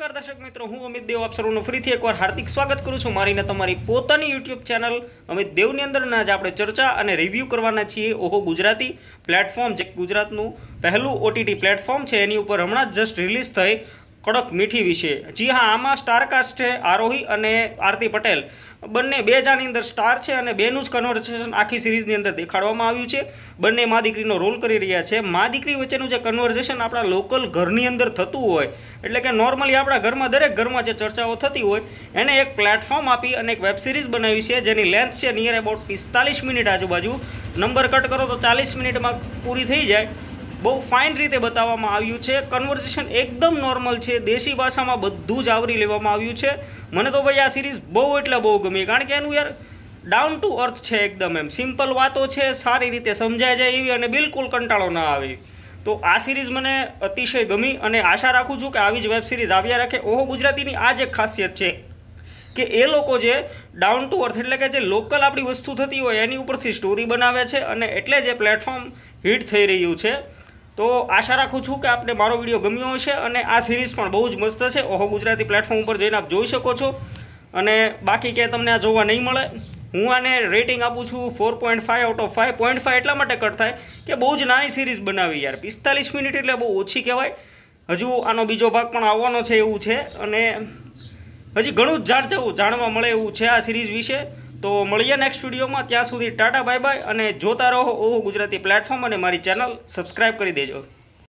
નમસ્કાર દર્શક મિત્રો, હું અમિત દેવ આપ સર્વનું ફરીથી એકવાર હાર્દિક સ્વાગત કરું છું મારીને તમારી પોતાની યુટ્યુબ ચેનલ અમિત દેવની અંદરના. જ આપણે ચર્ચા અને રિવ્યૂ કરવાના છીએ. ઓહો, ગુજરાતી પ્લેટફોર્મ જે ગુજરાતનું પહેલું ઓટીટી પ્લેટફોર્મ છે, એની ઉપર હમણાં જ જસ્ટ રિલીઝ થઈ. કડક મીઠી વિશે. જી હા, આમાં સ્ટારકાસ્ટ છે, આરોહી અને આરતી પટેલ. બંને બે જાની અંદર સ્ટાર છે અને બેનું જ કન્વર્સેશન આખી સિરીઝની અંદર દેખાડવામાં આવ્યું છે. બંને મા દીકરીનો રોલ કરી રહ્યા છે. મા દીકરી વચ્ચેનું જે કન્વર્ઝેશન આપણા લોકલ ઘરની અંદર થતું હોય, એટલે કે નોર્મલી આપણા ઘરમાં દરેક ઘરમાં જે ચર્ચાઓ થતી હોય, એને એક પ્લેટફોર્મ આપી અને એક વેબ સિરીઝ બનાવી છે, જેની લેન્થ છે નિયર અબાઉટ પિસ્તાલીસ મિનિટ આજુબાજુ. નંબર કટ કરો તો ચાલીસ મિનિટમાં પૂરી થઈ જાય. બહુ ફાઇન રીતે બતાવવામાં આવ્યું છે. કન્વર્ઝેશન એકદમ નોર્મલ છે. દેશી ભાષામાં બધું જ આવરી લેવામાં આવ્યું છે. મને તો ભાઈ આ સિરીઝ બહુ એટલે બહુ ગમી. કારણ કે એનું યાર ડાઉન ટુ અર્થ છે એકદમ એમ. સિમ્પલ વાતો છે, સારી રીતે સમજાય જાય એવી અને બિલકુલ કંટાળો ના આવે તો આ સિરીઝ મને અતિશય ગમી અને આશા રાખું છું કે આવી જ વેબ સિરીઝ આવ્યા રાખે. ઓહો, ગુજરાતીની આ જ એક ખાસિયત છે કે એ લોકો જે ડાઉન ટુ અર્થ એટલે કે જે લોકલ આપણી વસ્તુ થતી હોય એની ઉપરથી સ્ટોરી બનાવે છે અને એટલે જે પ્લેટફોર્મ હિટ થઈ રહ્યું છે. તો આશા રાખું છું કે આપને મારો વીડિયો ગમ્યો હશે અને આ સિરીઝ પણ બહુ જ મસ્ત છે. ઓહો, ગુજરાતી પ્લેટફોર્મ ઉપર જઈને આપ જોઈ શકો છો. અને બાકી ક્યાંય તમને આ જોવા નહીં મળે, હું આને રેટિંગ આપું છું four point five out of five point five એટલા માટે કટ થાય કે બહુ જ નાની સિરીઝ બનાવી યાર. પિસ્તાલીસ મિનિટ એટલે બહુ ઓછી કહેવાય. હજુ આનો બીજો ભાગ પણ આવવાનો છે એવું છે. અને હજી ઘણું જ જાણ જાણવા મળે એવું છે આ સિરીઝ વિશે. તો મળીએ નેક્સ્ટ વિડીયોમાં. ત્યાં સુધી ટાટા બાય બાય અને જોતા રહો ઓહો ગુજરાતી પ્લેટફોર્મ અને મારી ચેનલ સબસ્ક્રાઈબ કરી દેજો.